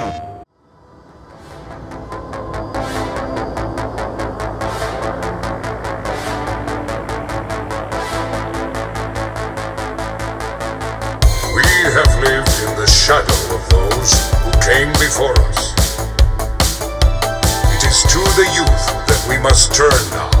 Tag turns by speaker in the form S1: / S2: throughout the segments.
S1: We have lived in the shadow of those who came before us. It is to the youth that we must turn now.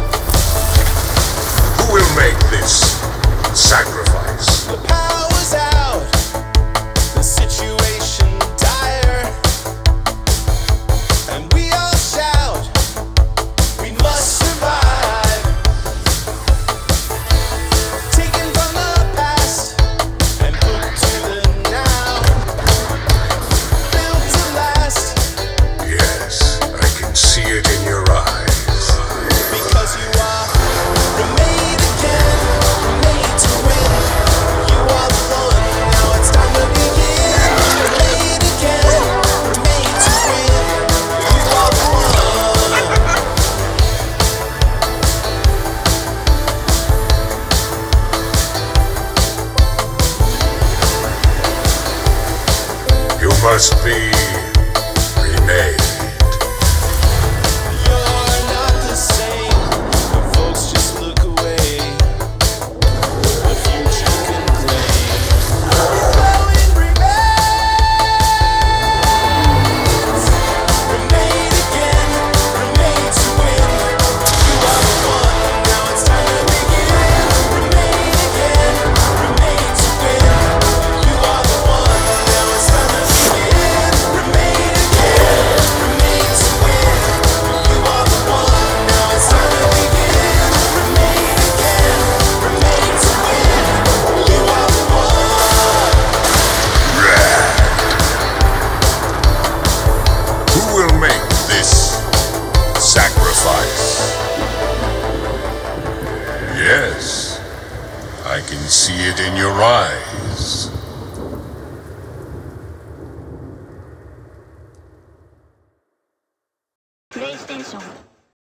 S2: must
S1: be remade. eyes. I can see it in your eyes.
S3: PlayStation